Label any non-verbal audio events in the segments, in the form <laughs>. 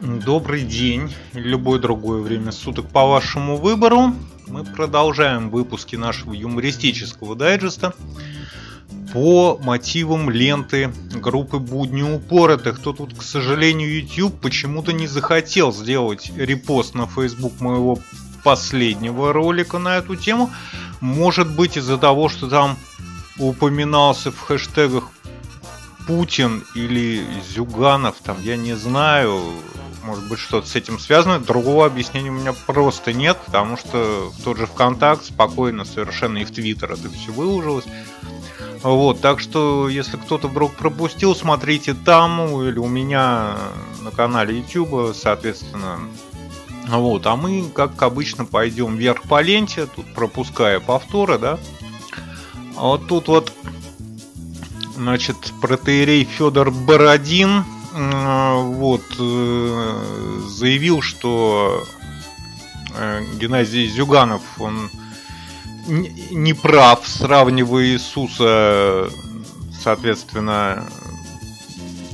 Добрый день, любое другое время суток по вашему выбору. Мы продолжаем выпуски нашего юмористического дайджеста по мотивам ленты группы «Будни упоротых». То тут, к сожалению, YouTube почему-то не захотел сделать репост на Facebook моего последнего ролика на эту тему. Может быть из-за того, что там упоминался в хэштегах Путин или Зюганов, там, я не знаю, может быть что-то с этим связано. Другого объяснения у меня просто нет, потому что тот же ВКонтакт спокойно совершенно и в Твиттер это все выложилось. Вот, так что, если кто-то вдруг пропустил, смотрите там или у меня на канале YouTube, соответственно. Вот, а мы, как обычно, пойдем вверх по ленте, тут пропуская повторы, да. А вот тут вот, значит, протеерей Федор Бородин, вот, э, заявил, что э, Геннадий Зюганов, он не прав, сравнивая Иисуса, соответственно,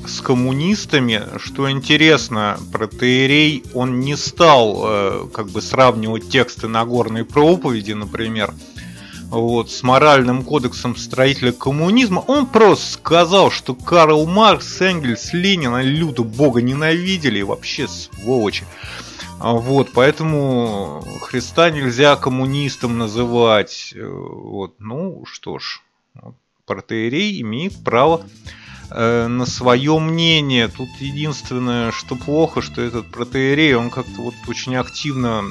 с коммунистами. Что интересно, протеерей, он не стал э, как бы сравнивать тексты Нагорной проповеди, например, вот, с моральным кодексом строителя коммунизма, он просто сказал, что Карл Маркс, Энгельс, Ленин, люто Бога ненавидели и вообще сволочи. Вот, поэтому Христа нельзя коммунистом называть. Вот, ну что ж, протеерей имеет право э, на свое мнение. Тут единственное, что плохо, что этот протеерей, он как-то вот очень активно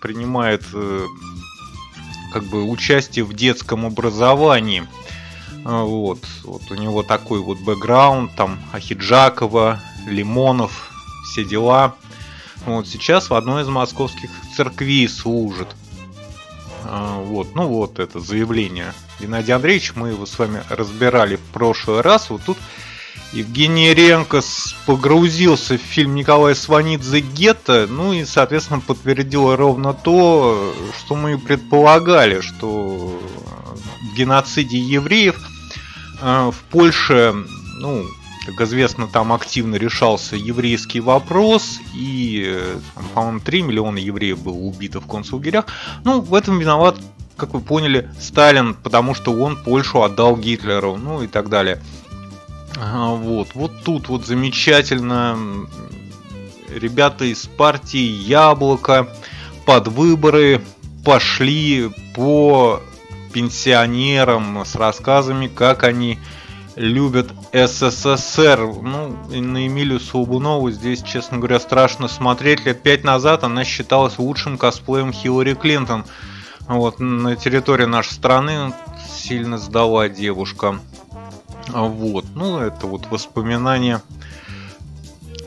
принимает э, как бы участие в детском образовании. А, вот, вот у него такой вот бэкграунд, там Ахиджакова, Лимонов, все дела. Вот сейчас в одной из московских церквей служит. А, вот, ну вот это заявление Геннадия Андреевича, мы его с вами разбирали в прошлый раз. Вот тут Евгений Ренко погрузился в фильм Николая Сванидзе «Гетто», ну и, соответственно, подтвердил ровно то, что мы предполагали, что в геноциде евреев э, в Польше, ну, как известно, там активно решался еврейский вопрос, и, по-моему, 3 миллиона евреев было убито в концлагерях. Ну, в этом виноват, как вы поняли, Сталин, потому что он Польшу отдал Гитлеру, ну и так далее. Вот, вот тут вот замечательно ребята из партии Яблоко под выборы пошли по пенсионерам с рассказами, как они любят СССР. Ну, на Эмилию Слобунову здесь, честно говоря, страшно смотреть. Лет пять назад она считалась лучшим косплеем Хиллари Клинтон. Вот, на территории нашей страны сильно сдала девушка. Вот, ну это вот воспоминания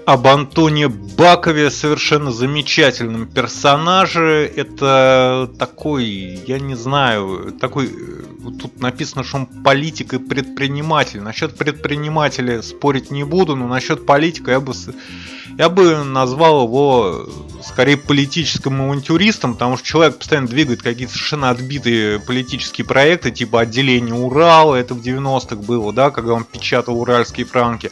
об Антоне Бакове, совершенно замечательном персонаже. Это такой, я не знаю, такой, тут написано, что он политик и предприниматель. Насчет предпринимателя спорить не буду, но насчет политика я бы, я бы назвал его скорее политическим авантюристом, потому что человек постоянно двигает какие-то совершенно отбитые политические проекты, типа отделение Урала, это в 90-х было, да, когда он печатал уральские франки.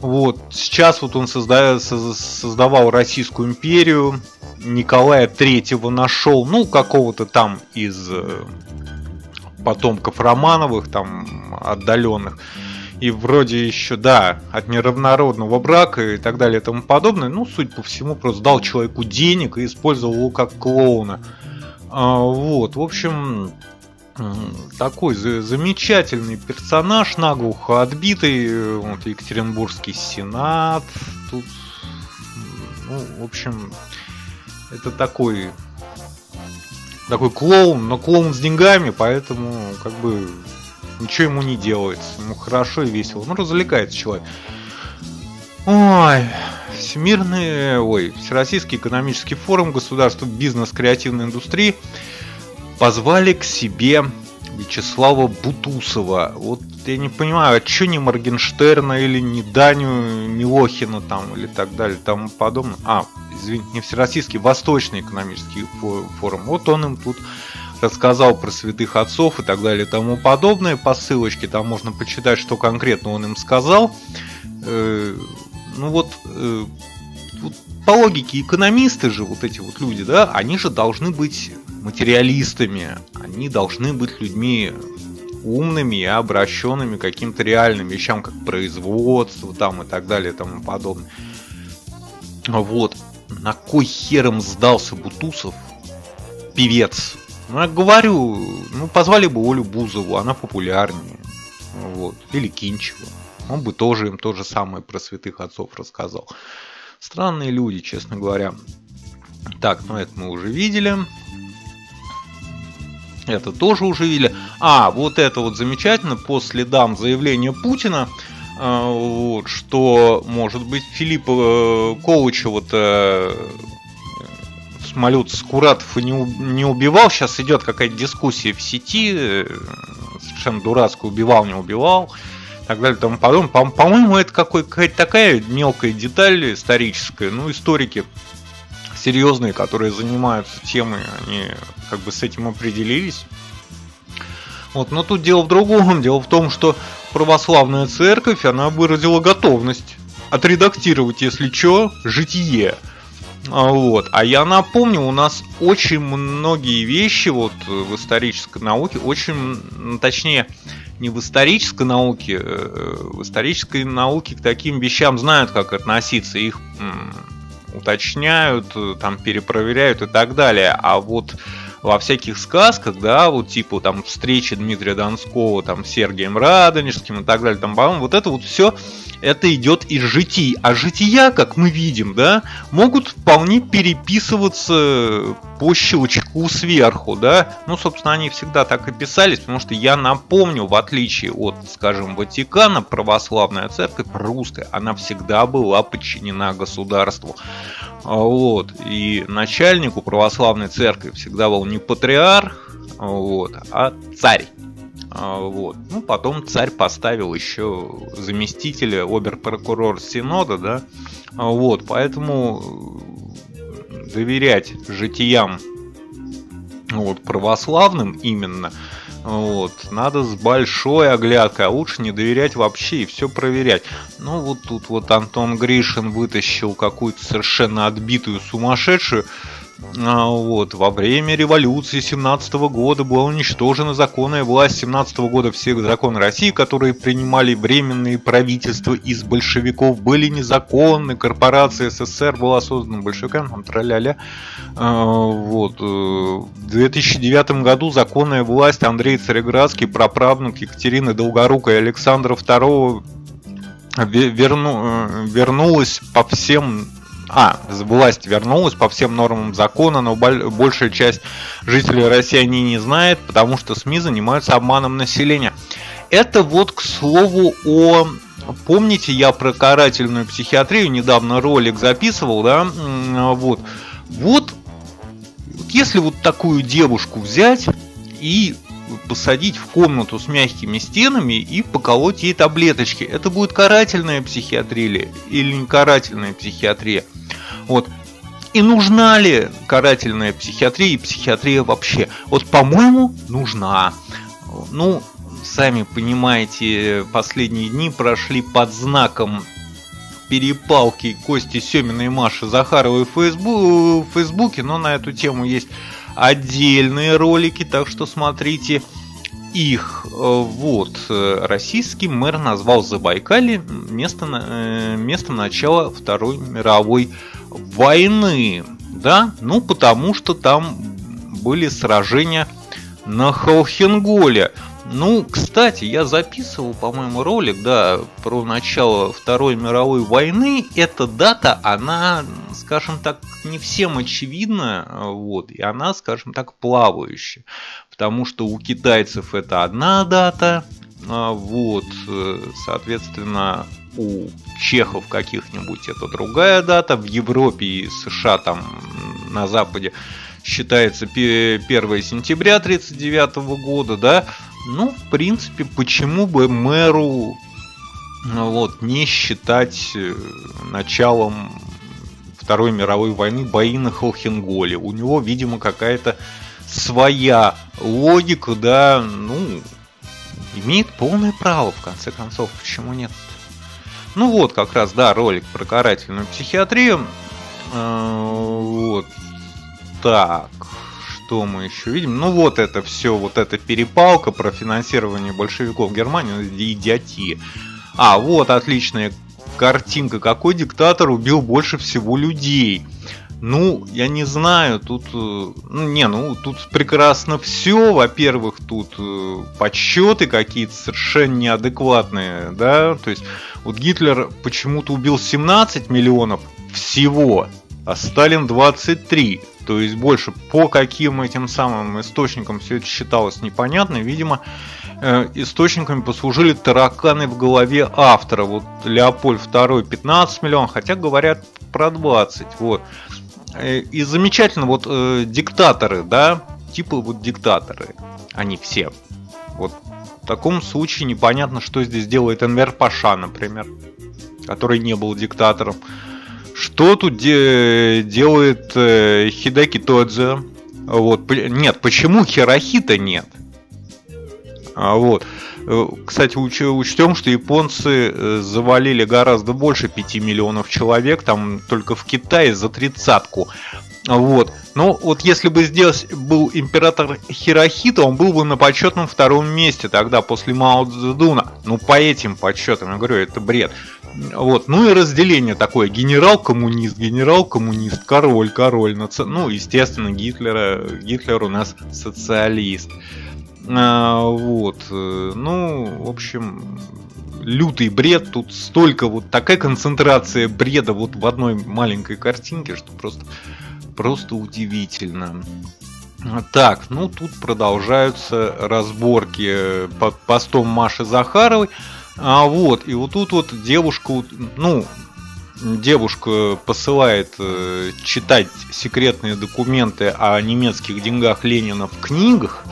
Вот. Сейчас вот он создает, создавал Российскую империю, Николая Третьего нашел, ну, какого-то там из э, потомков Романовых, там, отдаленных. И вроде еще, да, от неравнородного брака и так далее и тому подобное. Ну, суть по всему, просто дал человеку денег и использовал его как клоуна. А, вот, в общем, такой замечательный персонаж, наглухо отбитый, вот Екатеринбургский сенат, тут, ну, в общем, это такой, такой клоун, но клоун с деньгами, поэтому, как бы, ничего ему не делается, ему хорошо и весело, ну, развлекается человек. Ой, Всемирный, ой, Всероссийский экономический форум государства бизнес креативной индустрии – позвали к себе Вячеслава Бутусова. Вот я не понимаю, а что не Моргенштерна или не Даню Милохина там или так далее, тому подобное. А, извините, не Всероссийский, Восточный экономический форум. Вот он им тут рассказал про святых отцов и так далее и тому подобное. По ссылочке там можно почитать, что конкретно он им сказал. Э, ну э, вот, по логике экономисты же, вот эти вот люди, да, они же должны быть материалистами, они должны быть людьми умными и обращенными к каким-то реальным вещам, как производство там и так далее и тому подобное. Вот. На кой хером сдался Бутусов? Певец. Ну, я говорю, ну, позвали бы Олю Бузову, она популярнее. Вот. Или Кинчева. Он бы тоже им то же самое про святых отцов рассказал. Странные люди, честно говоря. Так, ну это мы уже видели. Это тоже уже видели. А, вот это вот замечательно, по следам заявления Путина, э, вот, что, может быть, Филиппа э, Колычева-то самолет Скуратов и не, не убивал. Сейчас идет какая-то дискуссия в сети, э, совершенно дурацкая, убивал, не убивал так далее, тому подобное. По- по-моему, это какая-то такая мелкая деталь историческая. Ну, историки серьезные, которые занимаются темой, они как бы с этим определились. Вот, но тут дело в другом. Дело в том, что православная церковь, она выразила готовность отредактировать, если что, житие. А, вот. А я напомню, у нас очень многие вещи вот в исторической науке, очень, точнее, не в исторической науке, э, в исторической науке к таким вещам знают, как относиться, их уточняют, э, там перепроверяют и так далее. А вот во всяких сказках, да, вот типа там встречи Дмитрия Донского там с Сергием Радонежским и так далее, там, по вот это вот все это идет из житий. А жития, как мы видим, да, могут вполне переписываться по щелчку сверху, да. Ну, собственно, они всегда так и писались, потому что я напомню, в отличие от, скажем, Ватикана, православная церковь русская, она всегда была подчинена государству. А вот. И начальнику православной церкви всегда был не патриарх, вот, а царь. А, вот. Ну, потом царь поставил еще заместителя обер-прокурор Синода, да. А, вот, поэтому доверять житиям вот, православным именно, вот, надо с большой оглядкой, а лучше не доверять вообще и все проверять. Ну, вот тут вот Антон Гришин вытащил какую-то совершенно отбитую сумасшедшую вот, во время революции 17 года была уничтожена законная власть 17 года. Все законы России, которые принимали временные правительства из большевиков, были незаконны. Корпорация СССР была создана большевиками, там траля-ля. А, вот. Э, в 2009 году законная власть Андрей Цареградский, праправнук Екатерины Долгорукой Александра II верну, э, вернулась по всем а, власть вернулась по всем нормам закона, но большая часть жителей России они не знает, потому что СМИ занимаются обманом населения. Это вот, к слову, о... Помните, я про карательную психиатрию недавно ролик записывал, да? Вот. Вот, если вот такую девушку взять и посадить в комнату с мягкими стенами и поколоть ей таблеточки. Это будет карательная психиатрия или не карательная психиатрия. Вот. И нужна ли карательная психиатрия и психиатрия вообще? Вот, по-моему, нужна. Ну, сами понимаете, последние дни прошли под знаком перепалки Кости Семина и Маши Захаровой в Фейсбуке, но на эту тему есть отдельные ролики, так что смотрите их. Вот, российский мэр назвал Забайкалье местом, э, местом начала Второй мировой войны, да, ну потому что там были сражения на Холхенголе. Ну, кстати, я записывал, по-моему, ролик, да, про начало Второй мировой войны. Эта дата, она, скажем так, не всем очевидна, вот, и она, скажем так, плавающая. Потому что у китайцев это одна дата, а, вот, э, соответственно, у чехов каких-нибудь это другая дата, в Европе и США там на Западе считается 1 сентября 1939 года, да, ну, в принципе, почему бы мэру ну, вот, не считать э, началом Второй мировой войны бои на Холхенголе. У него, видимо, какая-то своя логика, да, ну, имеет полное право, в конце концов, почему нет? Ну вот, как раз, да, ролик про карательную психиатрию. А, вот. Так, что мы еще видим? Ну вот это все, вот эта перепалка про финансирование большевиков в Германии, идиотия. А, вот отличная картинка. Какой диктатор убил больше всего людей? Ну, я не знаю, тут, э, ну, не, ну, тут прекрасно все. Во-первых, тут э, подсчеты какие-то совершенно неадекватные, да, то есть вот Гитлер почему-то убил 17 миллионов всего, а Сталин 23. То есть больше по каким этим самым источникам все это считалось непонятно. Видимо, э, источниками послужили тараканы в голове автора. Вот Леопольд II 15 миллионов, хотя говорят про 20. Вот. Э, и замечательно, вот э, диктаторы, да, типа вот диктаторы, они все. Вот в таком случае непонятно, что здесь делает Энвер Паша, например, который не был диктатором. Что тут де- делает э, Хидаки Тодзе? Вот, нет, почему Хирохита нет? А, вот. Э, кстати, уч, учтем, что японцы э, завалили гораздо больше 5 миллионов человек, там только в Китае за тридцатку. Вот. Но вот если бы здесь был император Хирохита, он был бы на почетном втором месте тогда, после Мао Цзэдуна. Ну, по этим подсчетам, я говорю, это бред. Вот. Ну и разделение такое. Генерал-коммунист, генерал-коммунист, король-король. Ну, естественно, Гитлера, Гитлер у нас социалист. А, вот. Э, ну, в общем, лютый бред. Тут столько вот такая концентрация бреда вот в одной маленькой картинке, что просто, просто удивительно. Так, ну тут продолжаются разборки под постом Маши Захаровой. А вот, и вот тут вот девушка, ну, девушка посылает э, читать секретные документы о немецких деньгах Ленина в книгах.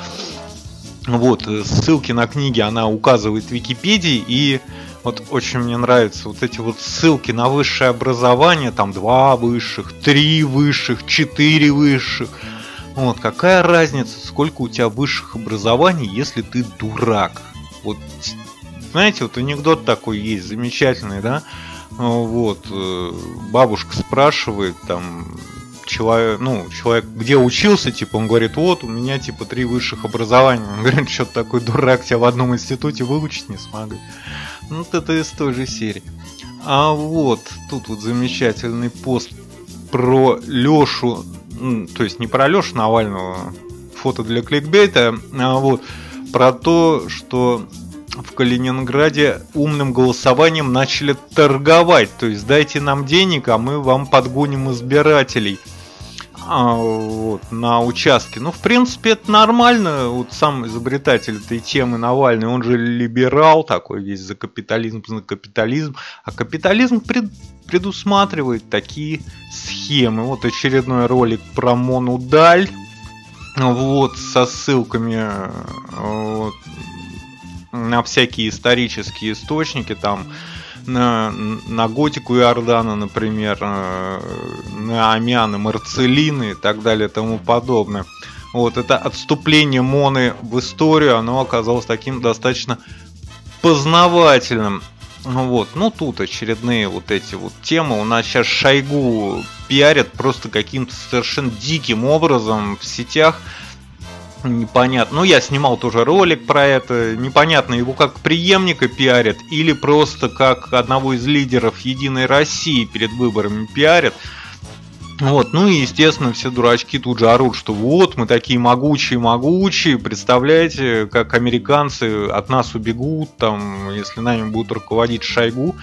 Вот, э, ссылки на книги она указывает в Википедии, и вот очень мне нравятся вот эти вот ссылки на высшее образование, там два высших, три высших, четыре высших. Вот, какая разница, сколько у тебя высших образований, если ты дурак? Вот, знаете, вот анекдот такой есть, замечательный, да? Вот, э, бабушка спрашивает, там, человек, ну, человек где учился, типа, он говорит, вот, у меня, типа, три высших образования. Он говорит, что такой дурак, тебя в одном институте выучить не смогу. Ну, вот это из той же серии. А вот, тут вот замечательный пост про Лешу, то есть не про Лешу Навального, фото для кликбейта, а вот про то, что в Калининграде умным голосованием начали торговать. То есть дайте нам денег, а мы вам подгоним избирателей а, вот, на участке. Ну, в принципе, это нормально. Вот сам изобретатель этой темы Навальный, он же либерал такой, весь за капитализм, за капитализм. А капитализм пред, предусматривает такие схемы. Вот очередной ролик про Монудаль. Вот, со ссылками вот, на всякие исторические источники, там, на, на готику Иордана, например, э, на Амианы, Марцелины и так далее и тому подобное. Вот это отступление Моны в историю, оно оказалось таким достаточно познавательным. Вот, ну тут очередные вот эти вот темы. У нас сейчас Шойгу пиарят просто каким-то совершенно диким образом в сетях непонятно. Ну, я снимал тоже ролик про это. Непонятно, его как преемника пиарят или просто как одного из лидеров Единой России перед выборами пиарят. Вот, ну и, естественно, все дурачки тут же орут, что вот, мы такие могучие-могучие, представляете, как американцы от нас убегут, там, если нами будут руководить Шойгу.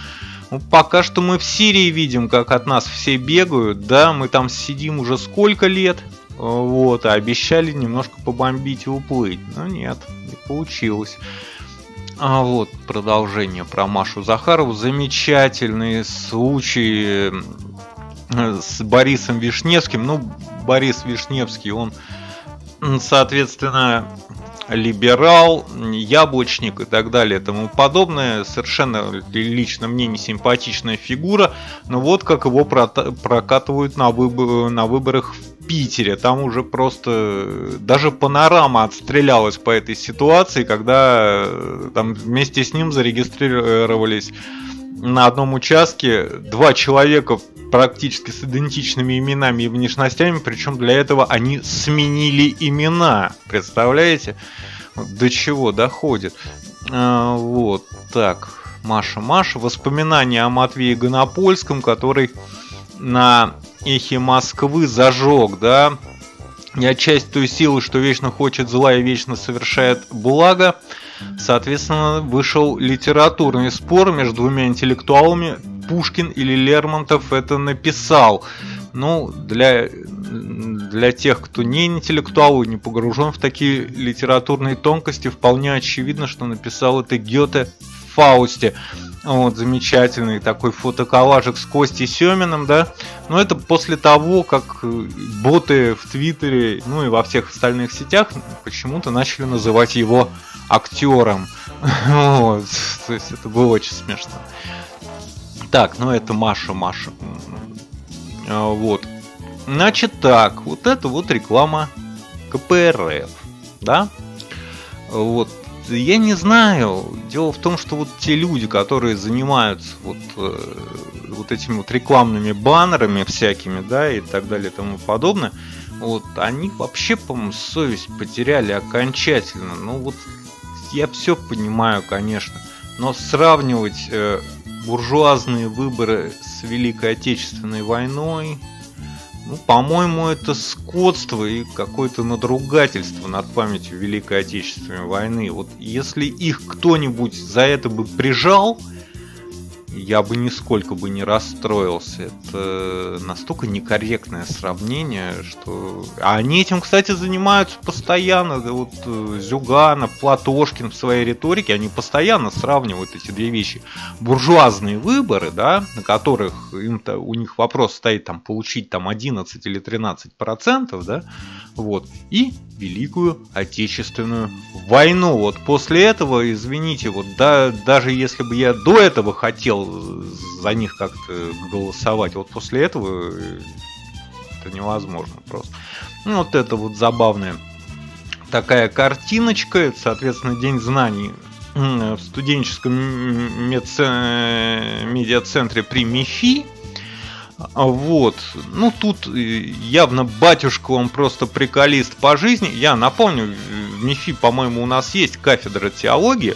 Ну, пока что мы в Сирии видим, как от нас все бегают, да, мы там сидим уже сколько лет, вот, а обещали немножко побомбить и уплыть. Но нет, не получилось. А вот продолжение про Машу Захарову. Замечательный случай с Борисом Вишневским. Ну, Борис Вишневский, он, соответственно, либерал, яблочник и так далее и тому подобное. Совершенно лично мне не симпатичная фигура. Но вот как его прокатывают на, выбор, на выборах в Питере. Там уже просто даже панорама отстрелялась по этой ситуации, когда там вместе с ним зарегистрировались на одном участке два человека практически с идентичными именами и внешностями, причем для этого они сменили имена. Представляете? До чего доходит. А, вот так. Маша Маша. Воспоминания о Матвее Гонопольском, который на эхе Москвы зажег, да, я часть той силы, что вечно хочет зла и вечно совершает благо. Соответственно, вышел литературный спор между двумя интеллектуалами. Пушкин или Лермонтов это написал. Ну, для, для тех, кто не интеллектуал и не погружен в такие литературные тонкости, вполне очевидно, что написал это Гёте в Фаусте. Вот, замечательный такой фотоколлажик с Костей Семиным, да. Но это после того, как э, боты в Твиттере, ну и во всех остальных сетях почему-то начали называть его актером. <laughs> Вот, то есть это было очень смешно. Так, ну это Маша, Маша. А, вот. Значит так, вот это вот реклама КПРФ, да? Вот, я не знаю. Дело в том, что вот те люди, которые занимаются вот, э, вот этими вот рекламными баннерами всякими, да, и так далее и тому подобное, вот, они вообще, по-моему, совесть потеряли окончательно. Ну вот, я все понимаю, конечно, но сравнивать э, буржуазные выборы с Великой Отечественной войной, ну, по-моему, это скотство и какое-то надругательство над памятью Великой Отечественной войны. Вот если их кто-нибудь за это бы прижал, я бы нисколько бы не расстроился. Это настолько некорректное сравнение, что... А они этим, кстати, занимаются постоянно. Вот э, Зюганов, Платошкин в своей риторике, они постоянно сравнивают эти две вещи. Буржуазные выборы, да, на которых им-то, у них вопрос стоит там получить там 11 или 13 процентов, да, вот, и Великую Отечественную войну. Вот после этого, извините, вот да, даже если бы я до этого хотел за них как-то голосовать, вот после этого э, это невозможно просто. Ну, вот это вот забавная такая картиночка, это, соответственно, День знаний в студенческом медиацентре при МИФИ. А вот. Ну, тут э, явно батюшка, он просто приколист по жизни. Я напомню, в МИФИ, по-моему, у нас есть кафедра теологии.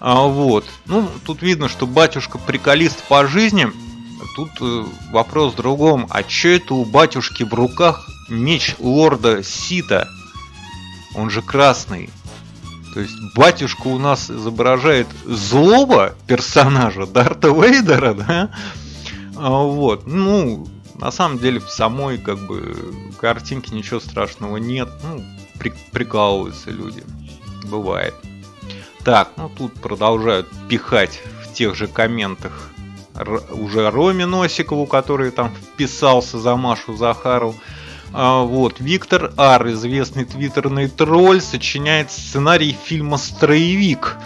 А вот. Ну, тут видно, что батюшка приколист по жизни. Тут э, вопрос в другом. А что это у батюшки в руках меч лорда Сита? Он же красный. То есть батюшка у нас изображает злоба персонажа Дарта Вейдера, да? А, вот, ну, на самом деле в самой как бы картинке ничего страшного нет. Ну, при, прикалываются люди. Бывает. Так, ну тут продолжают пихать в тех же комментах уже Роме Носикову, который там вписался за Машу Захару. А, вот, Виктор Ар, известный твиттерный тролль, сочиняет сценарий фильма «Строевик».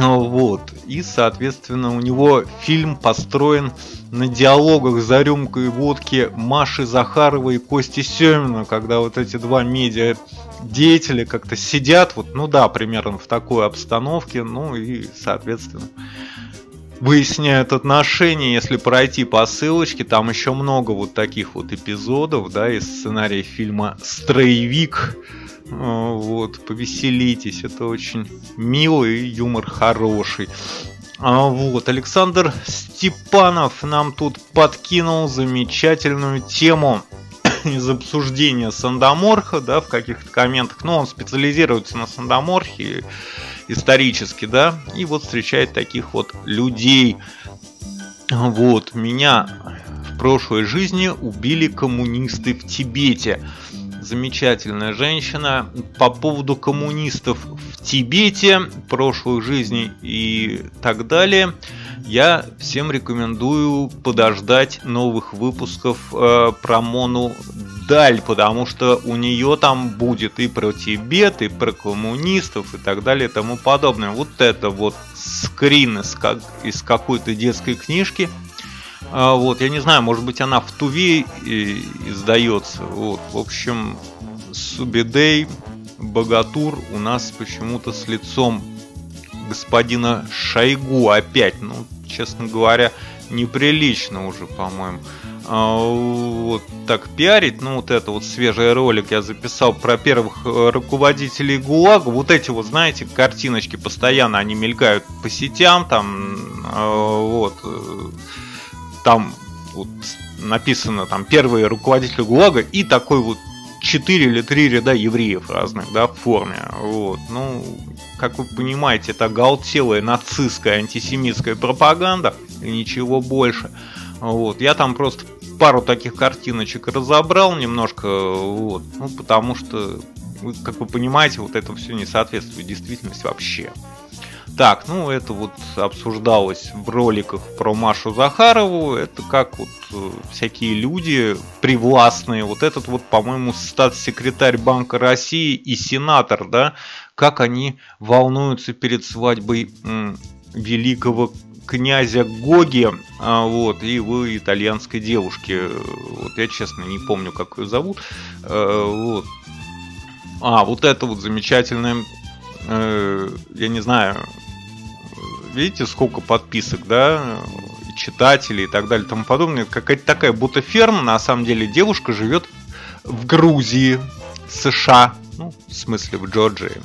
Вот. И, соответственно, у него фильм построен на диалогах за рюмкой водки Маши Захаровой и Кости Семина, когда вот эти два медиа деятели как-то сидят, вот, ну да, примерно в такой обстановке, ну и, соответственно, выясняют отношения, если пройти по ссылочке, там еще много вот таких вот эпизодов, да, из сценария фильма «Строевик», а, вот, повеселитесь, это очень милый, юмор хороший. А вот, Александр Степанов нам тут подкинул замечательную тему <coughs> из обсуждения Сандоморха, да, в каких-то комментах. Ну, он специализируется на Сандоморхе исторически, да, и вот встречает таких вот людей. Вот, меня в прошлой жизни убили коммунисты в Тибете замечательная женщина. По поводу коммунистов в Тибете, прошлой жизни и так далее, я всем рекомендую подождать новых выпусков э, про Мону Даль, потому что у нее там будет и про Тибет, и про коммунистов, и так далее, и тому подобное. Вот это вот скрин из, как, из какой-то детской книжки – вот, я не знаю, может быть она в Туве издается. Вот, в общем, Субидей, Богатур у нас почему-то с лицом господина Шойгу опять. Ну, честно говоря, неприлично уже, по-моему. А, вот так пиарить, ну вот это вот свежий ролик я записал про первых э, руководителей ГУЛАГа, вот эти вот, знаете, картиночки постоянно, они мелькают по сетям, там, а, вот, э, там вот написано там первые руководители ГУЛАГа и такой вот 4 или 3 ряда евреев разных, да, в форме. Вот. Ну, как вы понимаете, это галтелая нацистская антисемитская пропаганда и ничего больше. Вот. Я там просто пару таких картиночек разобрал немножко, вот, ну, потому что, как вы понимаете, вот это все не соответствует действительности вообще. Так, ну это вот обсуждалось в роликах про Машу Захарову. Это как вот э, всякие люди привластные. Вот этот вот, по-моему, статс-секретарь Банка России и сенатор, да, как они волнуются перед свадьбой великого князя Гоги, а, вот, и вы итальянской девушки. Вот я, честно, не помню, как ее зовут. А, вот. А, вот это вот замечательная, э, я не знаю, видите, сколько подписок, да, читателей и так далее и тому подобное. Какая-то такая будто ферма, на самом деле девушка живет в Грузии, США, ну, в смысле в Джорджии.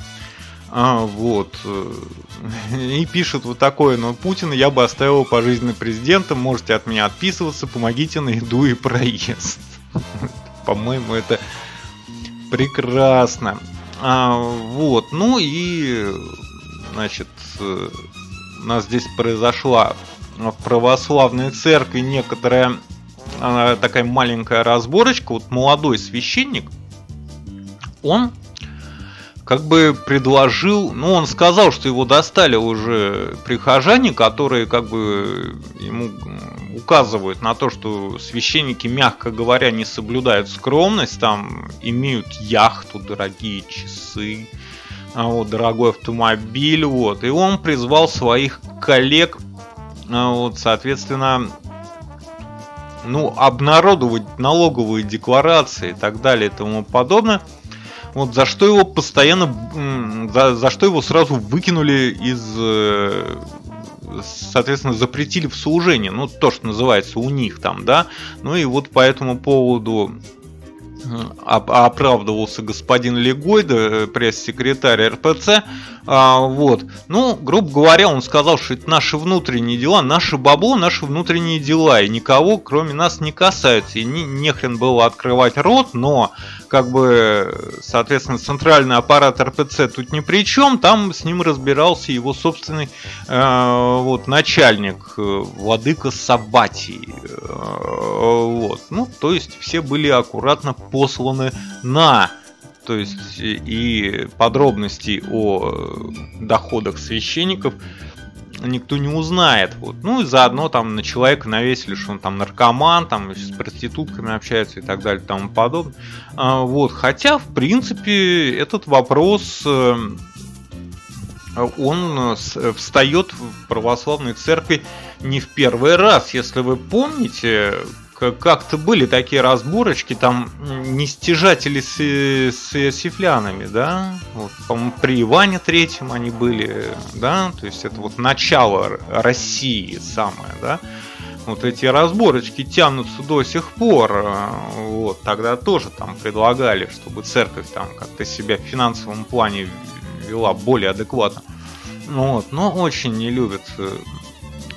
А, вот. <laughs> И пишет вот такое, но Путина я бы оставил пожизненно президентом, можете от меня отписываться, помогите на еду и проезд. <laughs> По-моему, это прекрасно. А, вот, ну и, значит, нас здесь произошла в православной церкви некоторая такая маленькая разборочка. Вот молодой священник, он как бы предложил, ну он сказал, что его достали уже прихожане, которые как бы ему указывают на то, что священники, мягко говоря, не соблюдают скромность, там имеют яхту, дорогие часы, вот, дорогой автомобиль, вот, и он призвал своих коллег, а вот, соответственно, ну, обнародовать налоговые декларации и так далее и тому подобное. Вот за что его постоянно, за, за что его сразу выкинули из, э, соответственно, запретили в служение, ну, то, что называется у них там, да. Ну и вот по этому поводу оправдывался господин Легойда, э, пресс-секретарь РПЦ. А, вот. Ну, грубо говоря, он сказал, что это наши внутренние дела, наше бабло, наши внутренние дела, и никого, кроме нас, не касаются. И не, не хрен было открывать рот, но как бы, соответственно, центральный аппарат РПЦ тут ни при чем, там с ним разбирался его собственный э, вот, начальник, э, владыка Сабатий. Э, вот. Ну, то есть все были аккуратно посланы на то есть и подробности о доходах священников никто не узнает. Вот. Ну и заодно там на человека навесили, что он там наркоман, там с проститутками общается и так далее и тому подобное. А, вот. Хотя, в принципе, этот вопрос э, он встает в православной церкви не в первый раз. Если вы помните, как-то были такие разборочки, там нестяжатели с, с сифлянами, да, вот, по-моему, при Иване Третьем они были, да, то есть это вот начало России самое, да, вот эти разборочки тянутся до сих пор, а, вот, тогда тоже там предлагали, чтобы церковь там как-то себя в финансовом плане вела более адекватно, вот, но очень не любят э,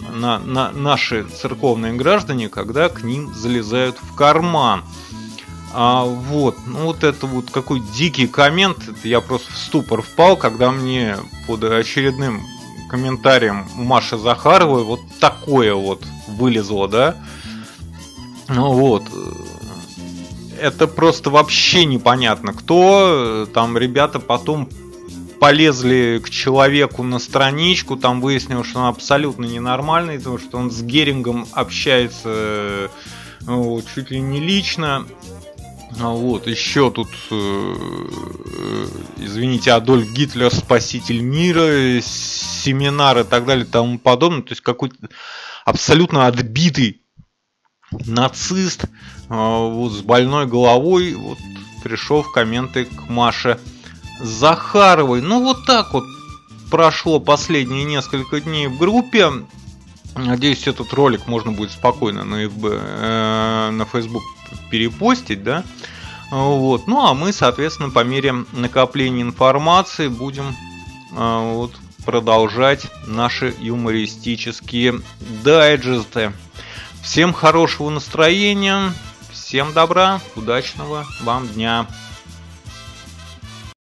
на, на наши церковные граждане, когда к ним залезают в карман. А, вот, ну вот это вот какой дикий коммент, это я просто в ступор впал, когда мне под очередным комментарием Маши Захаровой вот такое вот вылезло, да. Ну вот, это просто вообще непонятно кто. Там ребята потом полезли к человеку на страничку, там выяснилось, что он абсолютно ненормальный, потому что он с Герингом общается вот, чуть ли не лично. Вот, еще тут, э, э, извините, Адольф Гитлер, спаситель мира, семинар и так далее и тому подобное. То есть какой-то абсолютно отбитый нацист вот, с больной головой вот, пришел в комменты к Маше Захаровой. Ну вот так вот прошло последние несколько дней в группе. Надеюсь, этот ролик можно будет спокойно на, FB, э, на Facebook перепостить, да. Вот. Ну а мы, соответственно, по мере накопления информации будем э, вот, продолжать наши юмористические дайджесты. Всем хорошего настроения, всем добра, удачного вам дня.